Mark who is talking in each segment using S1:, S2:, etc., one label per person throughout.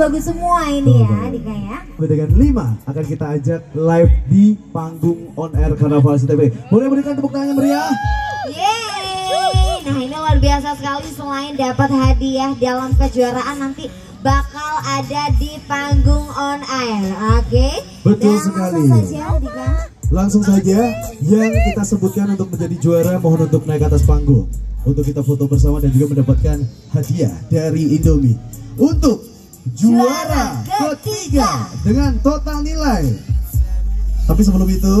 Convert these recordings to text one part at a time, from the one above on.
S1: bagus-bagus semua ini ya Dika ya.
S2: Dengan lima akan kita ajak live di panggung on air Karnaval SCTV. Boleh berikan tepuk tangan meriah?
S1: Yeay. Nah ini luar biasa sekali selain dapat hadiah dalam kejuaraan nanti bakal ada di panggung on air. Oke.
S2: Betul
S1: Dan
S2: sekali.
S1: Langsung saja Dika.
S2: Langsung saja yang kita sebutkan untuk menjadi juara mohon untuk naik ke atas panggung untuk kita foto bersama dan juga mendapatkan hadiah dari Indomie untuk juara ketiga dengan total nilai. Tapi sebelum itu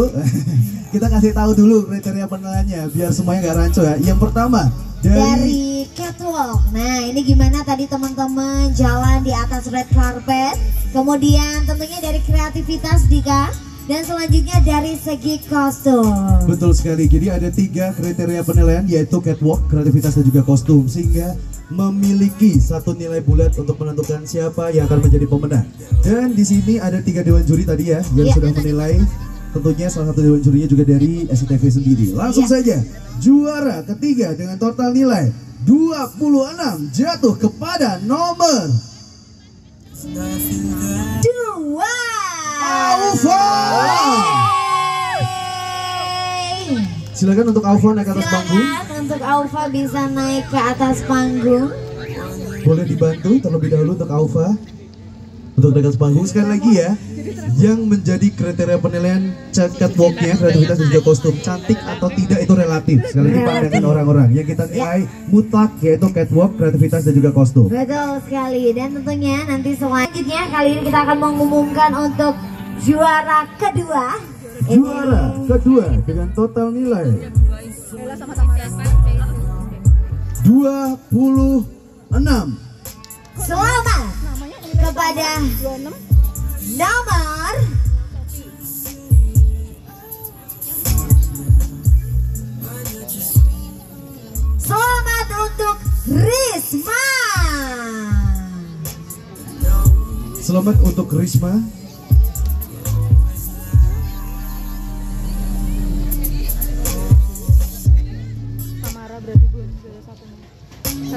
S2: kita kasih tahu dulu kriteria penilaiannya biar semuanya nggak rancu ya. Yang pertama dari,
S1: dari catwalk. Nah, ini gimana tadi teman-teman jalan di atas red carpet. Kemudian tentunya dari kreativitas Dika dan selanjutnya dari segi kostum.
S2: Betul sekali. Jadi ada tiga kriteria penilaian yaitu catwalk, kreativitas dan juga kostum sehingga memiliki satu nilai bulat untuk menentukan siapa yang akan menjadi pemenang. Dan di sini ada tiga dewan juri tadi ya yang
S1: Iya.
S2: sudah menilai. Tentunya salah satu dewan jurinya juga dari SCTV sendiri. Langsung
S1: Iya.
S2: saja juara ketiga dengan total nilai 26 jatuh kepada nomor
S1: Dua.
S2: Silakan untuk Alfa naik ke atas panggung.
S1: Silakan untuk Alfa bisa naik ke atas panggung.
S2: Boleh dibantu terlebih dahulu untuk Alfa. Untuk naik ke atas panggung. Sekali lagi ya yang menjadi kriteria penilaian catwalknya kreativitas dan juga kostum cantik atau tidak itu relatif. Sekali lagi pandangan orang-orang. Yang kita nilai mutlak yaitu catwalk kreativitas dan juga kostum.
S1: Betul sekali. Dan tentunya nanti selanjutnya kali ini kita akan mengumumkan untuk juara kedua.
S2: Juara kedua dengan total nilai 26
S1: Selamat kepada nomor Selamat untuk Risma.
S2: selamat untuk Risma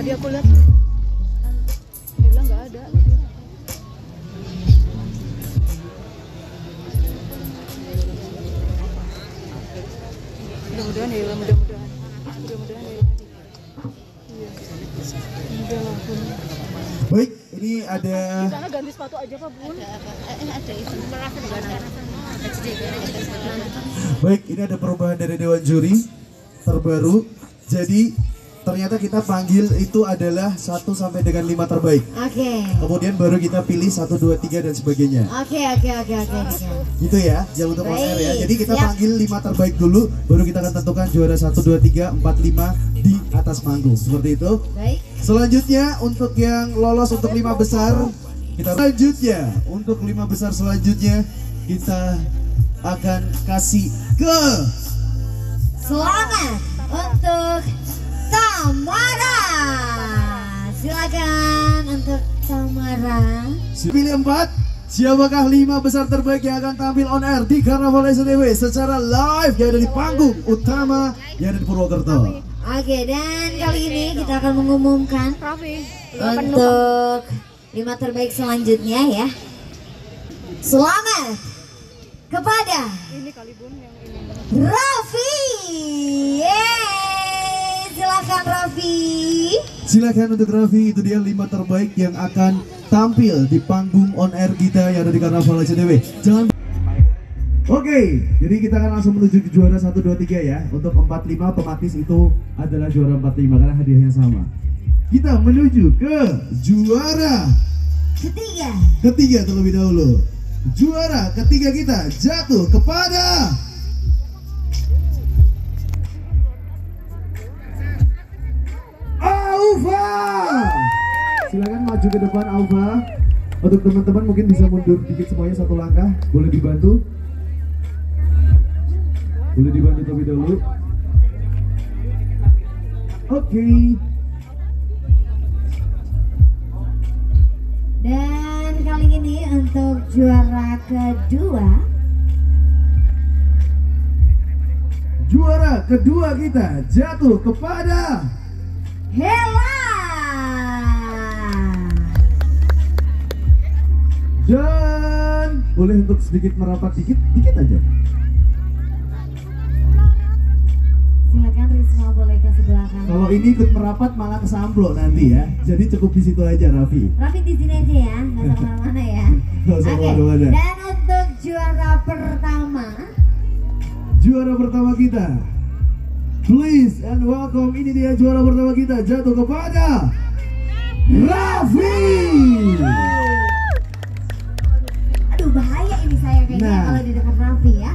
S3: Tadi aku lihat dia bilang nggak ada. Mudah-mudahan ya, Ila, mudah-mudahan. Mudah-mudahan ya. Ila. Iya. Udah lah, Bun.
S2: baik ini ada
S3: Sana ganti sepatu aja Pak Bun.
S2: Baik, ini ada perubahan dari Dewan Juri terbaru. Jadi ternyata kita panggil itu adalah 1 sampai dengan 5 terbaik.
S1: Oke.
S2: Kemudian baru kita pilih 1, 2, 3 dan sebagainya.
S1: Oke, oke, oke, oke. oke.
S2: Gitu ya, jangan untuk air ya. Jadi kita
S1: siap.
S2: panggil 5 terbaik dulu, baru kita akan tentukan juara 1, 2, 3, 4, 5 di atas panggung. Seperti itu.
S1: Baik.
S2: Selanjutnya untuk yang lolos untuk 5 besar, kita selanjutnya untuk 5 besar selanjutnya kita akan kasih ke
S1: Selamat untuk Tamara. Silakan untuk Tamara.
S2: Pilih empat. Siapakah lima besar terbaik yang akan tampil on air di Karnaval SNTV secara live yang ada di panggung utama yang ada di Purwokerto?
S1: Oke, dan kali ini kita akan mengumumkan untuk lima terbaik selanjutnya ya. Selamat kepada
S3: Ini kali Bun yang ini.
S1: Raffi. Yeay, silakan Raffi.
S2: Silakan untuk Raffi itu dia lima terbaik yang akan tampil di panggung on air kita yang ada di Karnaval SNTV. Jangan Oke, jadi kita akan langsung menuju ke juara 1, 2, 3 ya Untuk 4, 5 otomatis itu adalah juara 4, 5 karena hadiahnya sama Kita menuju ke juara
S1: Ketiga.
S2: ketiga terlebih dahulu Juara ketiga kita jatuh kepada Aufa Silakan maju ke depan Aufa Untuk teman-teman mungkin bisa mundur dikit semuanya satu langkah. Boleh dibantu. Boleh dibantu terlebih dahulu. Oke.
S1: Dan kali ini untuk juara kedua.
S2: Juara kedua kita jatuh kepada
S1: Hela.
S2: Dan boleh untuk sedikit merapat dikit, dikit aja.
S1: Silakan Risma boleh ke sebelah kanan.
S2: Kalau ini ikut merapat malah kesamplok nanti ya. Jadi cukup di situ aja Raffi.
S1: Raffi di sini aja ya, nggak usah ke mana-mana ya.
S2: Nggak usah
S1: Oke,
S2: ke mana-mana.
S1: Dan untuk juara pertama,
S2: Juara pertama kita. Please and welcome ini dia juara pertama kita jatuh kepada Raffi.
S1: Aduh bahaya ini saya kayaknya nah. kalau di dekat Raffi ya.